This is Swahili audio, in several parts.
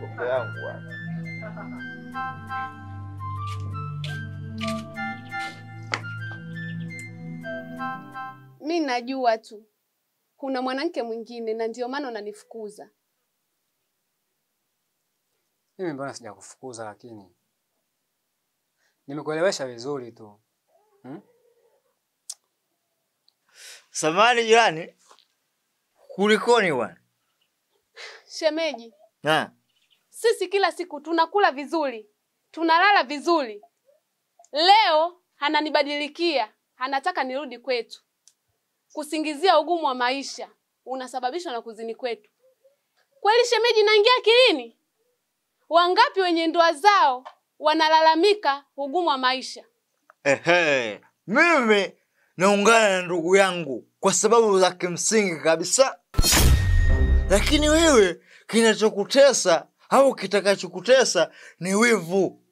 Peke yangu hapa. Mi najua tu kuna mwanamke mwingine na ndio maana unanifukuza. Mimi mbona sijakufukuza, lakini nimekuelewesha vizuri tu hmm? Samani jirani, kulikoni bwana? Shemeji, Na sisi kila siku tunakula vizuri, tunalala vizuri. Leo ananibadilikia, anataka nirudi kwetu, kusingizia ugumu wa maisha unasababishwa na kuzini kwetu. Kweli shemeji, naingia kilini Wangapi wenye ndoa zao wanalalamika ugumu wa maisha? ehe, mimi naungana na ndugu yangu kwa sababu za kimsingi kabisa, lakini wewe kinachokutesa au kitakachokutesa ni wivu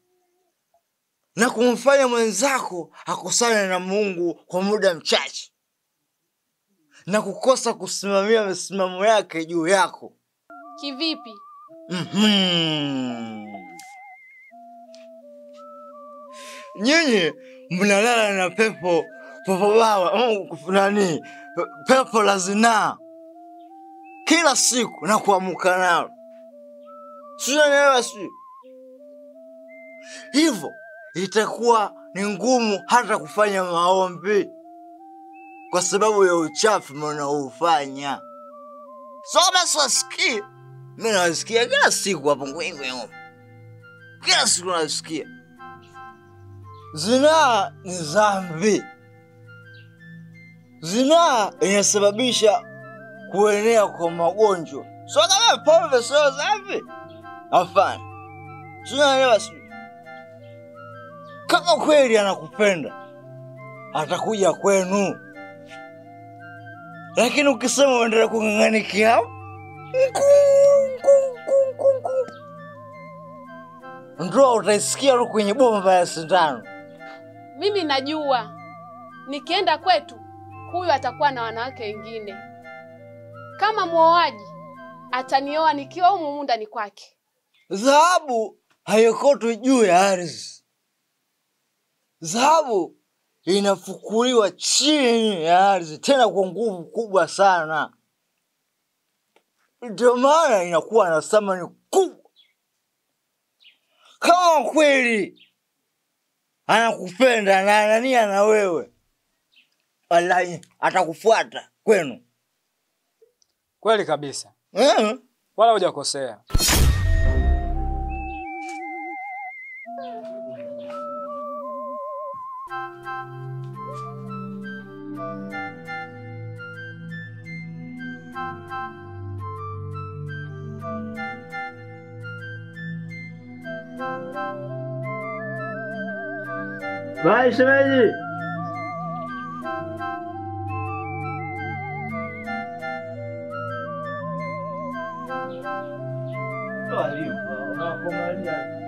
na kumfanya mwenzako akosane na Mungu kwa muda mchache na kukosa kusimamia misimamo yake juu yako. Kivipi? Mm-hmm. Nyinyi mnalala na pepo pepo bawa mm, nani pepo la zinaa kila siku na kuamka nalo, sielewa si hivyo, itakuwa ni ngumu hata kufanya maombi kwa sababu ya uchafu mnaoufanya. So basi wasikie mi nawasikia kila siku hapo ngwengwe kila siku nawasikia. Zinaa ni dhambi. Zinaa inasababisha kuenea kwa magonjwa. So kama pombe sio dhambi, hapana. Tunaelewa sio? Kama kweli anakupenda atakuja kwenu, lakini ukisema uendelee kung'ang'anikia ndoa utaisikia tu kwenye bomba ya sindano. Mimi najua nikienda kwetu huyu atakuwa na wanawake wengine. Kama mwoaji atanioa nikiwa humu ndani kwake. Dhahabu haikotwi juu ya ardhi. Dhahabu inafukuliwa chini ya ardhi, tena kwa nguvu kubwa sana. Ndio maana inakuwa na thamani kubwa. Kama kweli anakupenda na anania na wewe, wallahi atakufuata kwenu. Kweli kabisa, Eh? wala hujakosea. 喂，什么意？这还有吗？我那后面呢？